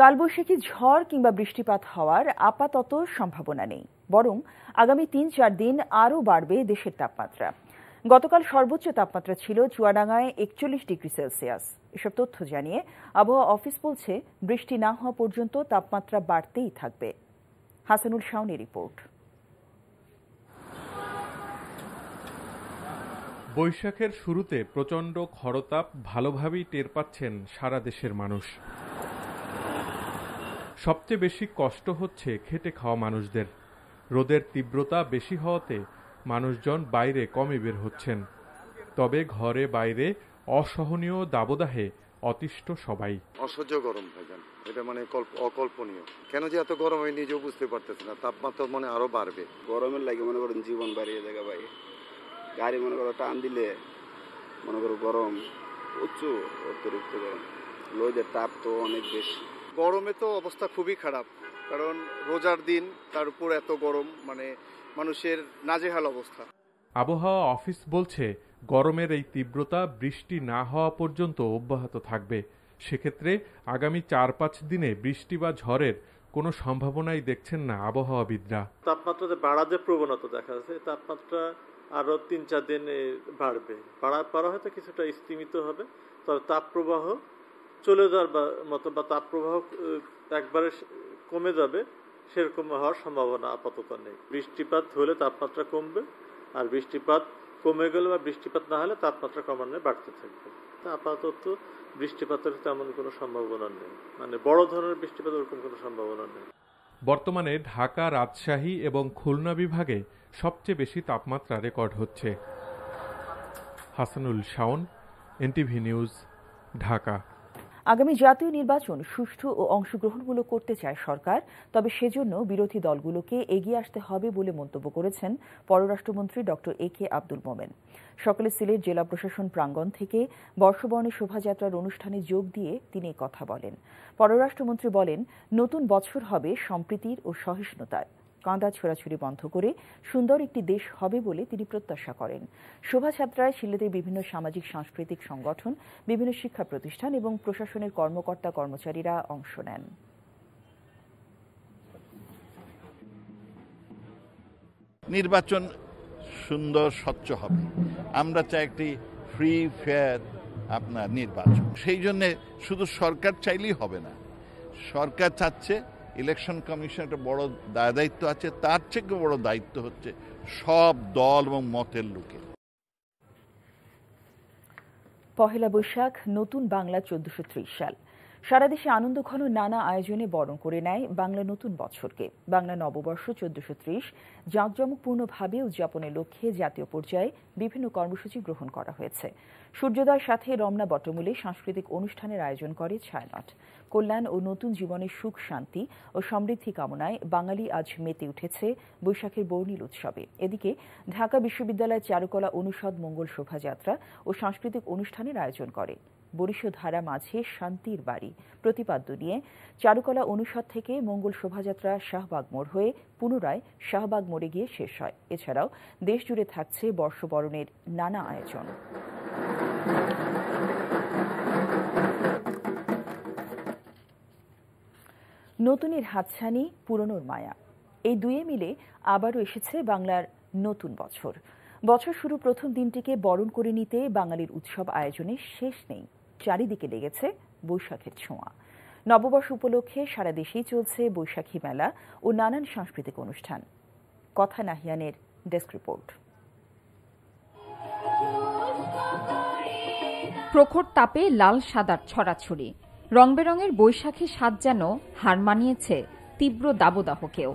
কালবৈশাখী ঝড় কিংবা বৃষ্টিপাত হওয়ার আপাতত সম্ভাবনা নেই। বরং আগামী তিন চার দিন আরও বাড়বে দেশের তাপমাত্রা। গতকাল সর্বোচ্চ তাপমাত্রা ছিল চুয়াডাঙ্গায় একচল্লিশ ডিগ্রি সেলসিয়াস। এসব তথ্য জানিয়ে আবহাওয়া অফিস বলছে, বৃষ্টি না হওয়া পর্যন্ত তাপমাত্রা বাড়তেই থাকবে। হাসানুল শাওনি রিপোর্ট। বৈশাখের শুরুতে প্রচণ্ড খরতাপ ভালোভাবেই টের পাচ্ছেন সারা দেশের মানুষ। সবচেয়ে বেশি কষ্ট হচ্ছে খেটে খাওয়া মানুষদের। রোদের তীব্রতা বেশি হওয়াতে মানুষজন বাইরে কমে বের হচ্ছেন। তবে ঘরে বাইরে অসহনীয় দাবদাহে অতিষ্ঠ সবাই। অসহ্য গরম ভাইজান এটা মানে অকল্পনীয়। কেন যে এত গরম হয় নিজেও বুঝতে পারতেছি না তাপমাত্রা মনে আরও বাড়বে। গরমের লাগে মনে করেন জীবন বাড়িয়ে দেখা ভাই। গাড়ি মনে করো টান দিলে মনে করো গরম উচ্চ অতিরিক্ত গরম। লোদের তাপ তো অনেক বেশি। গরমে তো অবস্থা খুবই খারাপ। কারণ রোজার দিন তার উপর এত গরম মানে মানুষের নাজেহাল অবস্থা। আবহাওয়া অফিস বলছে গরমের এই তীব্রতা বৃষ্টি না হওয়া পর্যন্ত অব্যাহত থাকবে। সেক্ষেত্রে আগামী চার পাঁচ দিনে বৃষ্টি বা ঝড়ের কোনো সম্ভাবনাই দেখছেন না আবহাওয়াবিদরা। তাপমাত্রাতে বাড়ার যে প্রবণতা দেখা যাচ্ছে। তাপমাত্রা আরও তিন চার দিন বাড়বে। বাড়ার পর হয়তো কিছুটা স্তীমিত হবে তবে তাপ প্রবাহ চলে যাওয়ার মতো বা তাপ প্রবাহ একবারে কমে যাবে, সেরকম হওয়ার সম্ভাবনা আপাতত নেই। বৃষ্টিপাত হলে তাপমাত্রা কমবে, আর বৃষ্টিপাত কমে গেলে বা বৃষ্টিপাত না হলে তাপমাত্রা ক্রমান্বয়ে বাড়তে থাকবে। তা আপাতত বৃষ্টিপাতের তেমন কোনো সম্ভাবনা নেই। মানে বড় ধরনের বৃষ্টিপাত ওরকম কোনো সম্ভাবনা নেই। বর্তমানে ঢাকা, রাজশাহী এবং খুলনা বিভাগে সবচেয়ে বেশি তাপমাত্রা রেকর্ড হচ্ছে। Hasanul Shaon, NTV news, Dhaka. আগামী জাতীয় নির্বাচন সুষ্ঠু ও অংশগ্রহণমূলক করতে চায় সরকার, তবে সেজন্য বিরোধী দলগুলোকে এগিয়ে আসতে হবে বলে মন্তব্য করেছেন পররাষ্ট্রমন্ত্রী ড. এ কে আব্দুল মোমেন। সকালে সিলেট জেলা প্রশাসন প্রাঙ্গণ থেকে বর্ষবর্ণে শোভাযাত্রার অনুষ্ঠানে যোগ দিয়ে তিনি কথা বলেন। পররাষ্ট্রমন্ত্রী বলেন, নতুন বছর হবে সম্প্রীতির ও সহিষ্ণুতার। কাঁদা ছোড়াছুড়ি বন্ধ করে সুন্দর একটি দেশ হবে বলে তিনি প্রত্যাশা করেন। শোভাযাত্রায় সিলেটের বিভিন্ন সামাজিক, সাংস্কৃতিক সংগঠন, বিভিন্ন শিক্ষা প্রতিষ্ঠান এবং প্রশাসনের কর্মকর্তা, কর্মচারীরা অংশ নেন। নির্বাচন সুন্দর, স্বচ্ছ হবে। আমরা চাই একটি ফ্রি ফেয়ার আপনার নির্বাচন। সেই জন্য শুধু সরকার চাইলেই হবে না। সরকার চাচ্ছে ইলেকশন কমিশন একটা বড় দায় দায়িত্ব আছে, তার থেকে বড় দায়িত্ব হচ্ছে সব দল এবং মতের লোকের। পহেলা বৈশাখ, নতুন বাংলা চোদ্দশো সাল। সারা দেশে আনন্দঘন নানা আয়োজনে বরণ করে নেয় বাংলা নতুন বছরকে। বাংলা নববর্ষ চোদ্দশো ত্রিশ জাঁকজমকপূর্ণভাবে উদযাপনের লক্ষ্যে জাতীয় পর্যায়ে বিভিন্ন কর্মসূচি গ্রহণ করা হয়েছে। সূর্যোদয়ের সাথে রমনা বটমূলে সাংস্কৃতিক অনুষ্ঠানের আয়োজন করে ছায়ানট। কল্যাণ ও নতুন জীবনের সুখ, শান্তি ও সমৃদ্ধি কামনায় বাঙালি আজ মেতে উঠেছে বৈশাখের বর্ণিল উৎসবে। এদিকে ঢাকা বিশ্ববিদ্যালয়ের চারুকলা অনুষদ মঙ্গল শোভাযাত্রা ও সাংস্কৃতিক অনুষ্ঠানের আয়োজন করে। বরিশধারা মাঝে শান্তির বাড়ি। প্রতিপাদ্য নিয়ে চারুকলা অনুষদ থেকে মঙ্গল শোভাযাত্রা শাহবাগ মোড় হয়ে পুনরায় শাহবাগ মোড়ে গিয়ে শেষ হয়। এছাড়াও দেশজুড়ে থাকছে বর্ষবরণের নানা আয়োজন। নতুনের হাতছানি, পুরনোর মায়া। এই দুয়ে মিলে আবারও এসেছে বাংলার নতুন বছর। বছর শুরু প্রথম দিনটিকে বরণ করে নিতে বাঙালির উৎসব আয়োজনে শেষ নেই। চারিদিকে লেগেছে বৈশাখের ছোঁয়া। নববর্ষ উপলক্ষে সারা দেশেই চলছে বৈশাখী মেলা ও নানান সাংস্কৃতিক অনুষ্ঠান। কথা নাহিয়ানের ডেস্ক রিপোর্ট। প্রখর তাপে লাল সাদার ছড়াছড়ি। রং বেরঙের বৈশাখী স্বাদ যেন হার মানিয়েছে তীব্র দাবদাহকেও।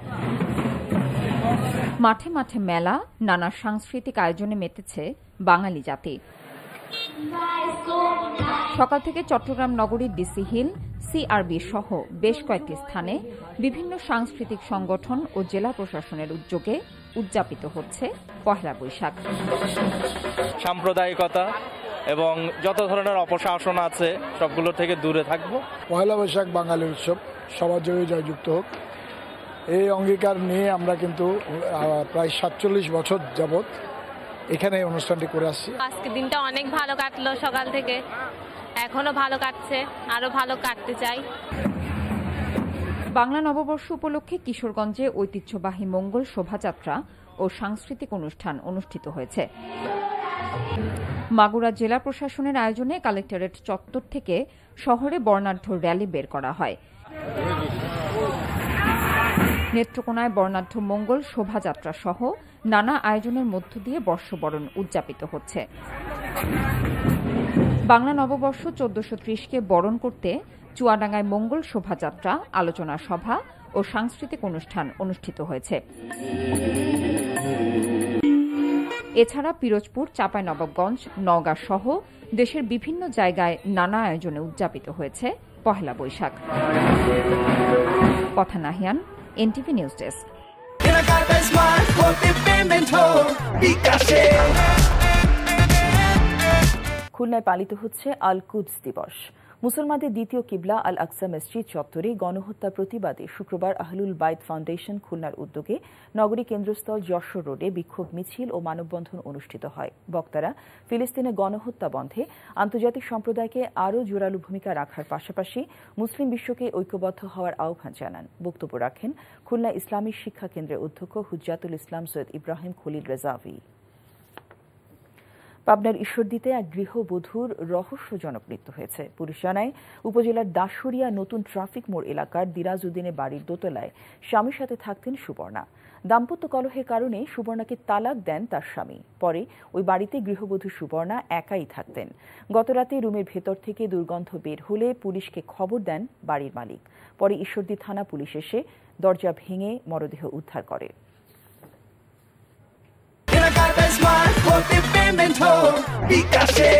মাঠে মাঠে মেলা, নানা সাংস্কৃতিক আয়োজনে মেতেছে বাঙালি জাতি। সকাল থেকে চট্টগ্রাম নগরীর ডিসি হিল সিআরবি সহ বেশ কয়েকটি স্থানে বিভিন্ন সাংস্কৃতিক সংগঠন ও জেলা প্রশাসনের উদ্যোগে উদযাপিত হচ্ছে পহেলা বৈশাখ। সাম্প্রদায়িকতা এবং যত ধরনের অপশাসন আছে সবগুলো থেকে দূরে থাকব। পহেলা বৈশাখ বাঙালি উৎসব সবার জন্য জয়যুক্ত হোক। এই অঙ্গীকার নিয়ে আমরা কিন্তু প্রায় সাতচল্লিশ বছর যাবৎ এখানে অনুষ্ঠানটি করে আসছি। আজকে দিনটা অনেক ভালো কাটলো সকাল থেকে। এখনও ভালো কাটছে আরও ভালো কাটতে চাই। বাংলা নববর্ষ উপলক্ষে কিশোরগঞ্জে ঐতিহ্যবাহী মঙ্গল শোভাযাত্রা ও সাংস্কৃতিক অনুষ্ঠান অনুষ্ঠিত হয়েছে। মাগুরা জেলা প্রশাসনের আয়োজনে কালেক্টরেট চত্বর থেকে শহরে বর্ণাঢ্য র্যালি বের করা হয়। নেত্রকোনায় বর্ণাঢ্য মঙ্গল শোভাযাত্রা সহ নানা আয়োজনের মধ্য দিয়ে বর্ষবরণ উদযাপিত হচ্ছে। বাংলা নববর্ষ চোদ্দশো ত্রিশকে বরণ করতে চুয়াডাঙ্গায় মঙ্গল শোভাযাত্রা, আলোচনা সভা ও সাংস্কৃতিক অনুষ্ঠান অনুষ্ঠিত হয়েছে। এছাড়া পিরোজপুর, চাঁপাইনবাবগঞ্জ, নওগাঁ সহ দেশের বিভিন্ন জায়গায় নানা আয়োজনে উদযাপিত হয়েছে পহেলা বৈশাখ। কথা নাহিয়ান এনটিভি নিউজ ডেস্ক। খুলনায় পালিত হচ্ছে আল কুদস দিবস। মুসলমানদের দ্বিতীয় কিবলা আল আকসা মসজিদ চত্বরে গণহত্যার প্রতিবাদে শুক্রবার আহলুল বাইত ফাউন্ডেশন খুলনার উদ্যোগে নগরী কেন্দ্রস্থল যশোর রোডে বিক্ষোভ মিছিল ও মানববন্ধন অনুষ্ঠিত হয়। বক্তারা ফিলিস্তিনে গণহত্যা বন্ধে আন্তর্জাতিক সম্প্রদায়কে আরও জোরালো ভূমিকা রাখার পাশাপাশি মুসলিম বিশ্বকে ঐক্যবদ্ধ হওয়ার আহ্বান জানান। বক্তব্য রাখেন খুলনা ইসলামী শিক্ষা কেন্দ্রের অধ্যক্ষ হুজ্জাতুল ইসলাম সৈয়দ ইব্রাহিম খলিল রেজাভি। পাবনার ঈশ্বরদীতে এক গৃহবধূর রহস্যজনক মৃত্যু হয়েছে। পুলিশ জানায়, উপজেলার দাসুরিয়া নতুন ট্রাফিক মোড় এলাকার দিরাজ উদ্দিনের বাড়ির দোতলায় স্বামীর সাথে থাকতেন সুবর্ণা। দাম্পত্য কলহের কারণে সুবর্ণাকে তালাক দেন তার স্বামী। পরে ওই বাড়িতে গৃহবধূ সুবর্ণা একাই থাকতেন। গতরাতে রুমের ভেতর থেকে দুর্গন্ধ বের হলে পুলিশকে খবর দেন বাড়ির মালিক। পরে ঈশ্বরদী থানা পুলিশ এসে দরজা ভেঙে মরদেহ উদ্ধার করে। বিকাশে